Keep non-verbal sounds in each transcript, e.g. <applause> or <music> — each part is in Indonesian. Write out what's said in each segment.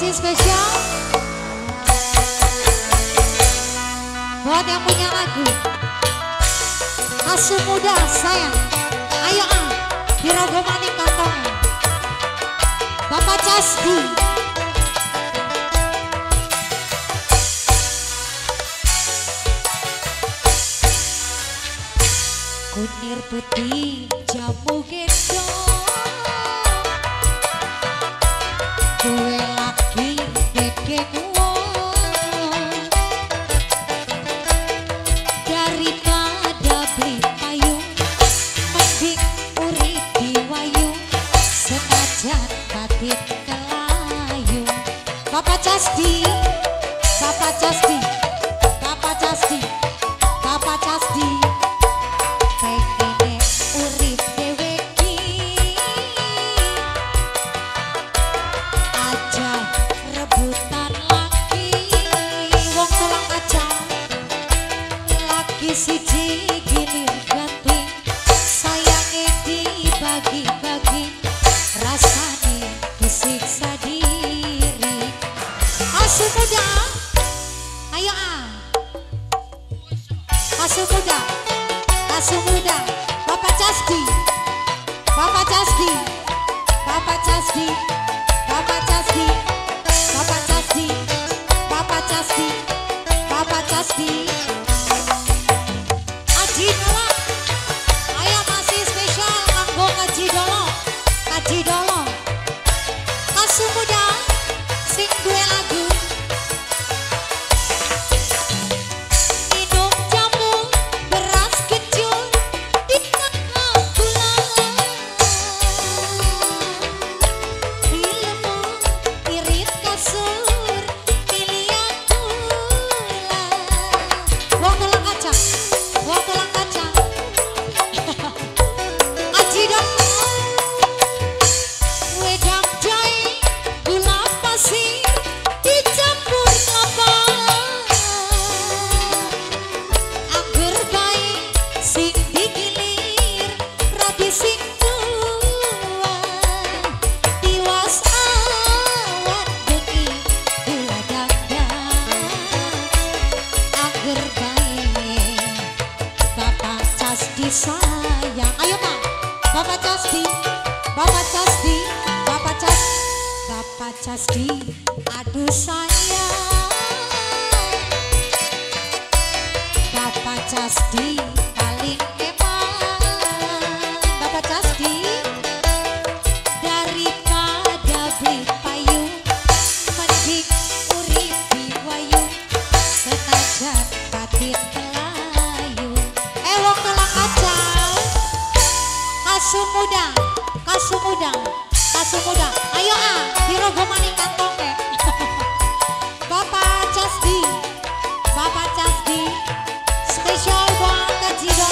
kasih spesial Buat yang punya lagu. Masih muda sayang. Ayo ah Hirogo Kantong. Bapak Casdi. Kunir peti jamu gendong. Cesti Bapak Cesti Bapak Casi, Bapak Casi, Bapak Casi, Bapak Casi. sayang. Ayo pak, Bapak Casdi Bapak Casdi Bapak Cas Bapak Casdi aduh sayang. Bapak Casdi Kasumudang, Kasumudang, Kasumudang. Ayo a dirogo maning kantonge. Eh. <laughs> Bapak Casdi, Bapak Casdi, spesial buat Jido.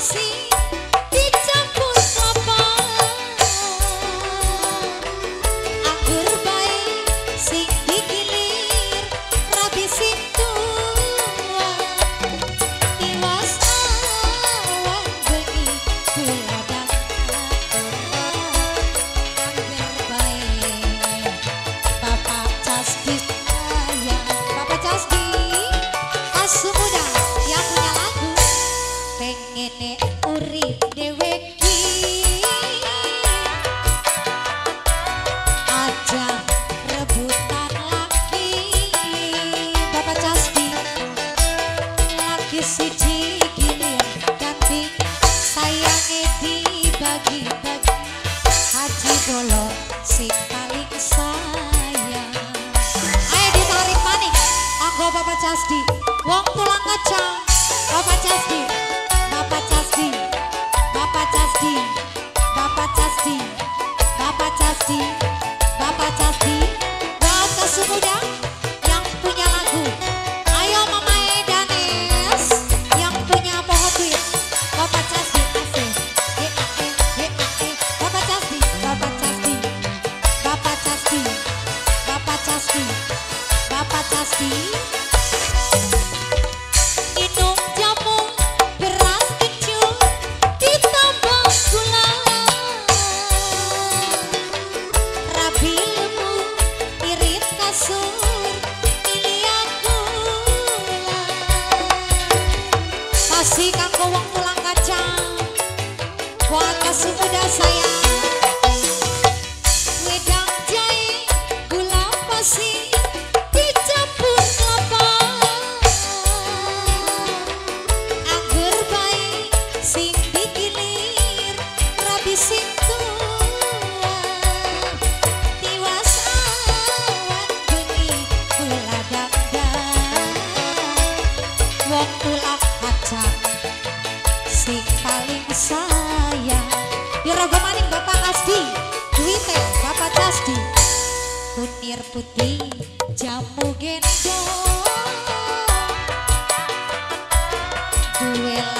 see. ngene urip dhewe aja rebutan laki Bapak Casbi laki siji gini ya. ganti sayange dibagi-bagi. Haji Bolo si paling sayang. Ayo ditarik maning. Anggo Bapak Casdi Wong pulang ngejauh kasih kanggo wong pulang kacang. kuat kasih muda sayang. Waktu tulak acak sing paling sayang ya, Birogo maning Bapak Asdi Duwite ya, Bapak Casdi Kunir putih jamu gendong. Duwe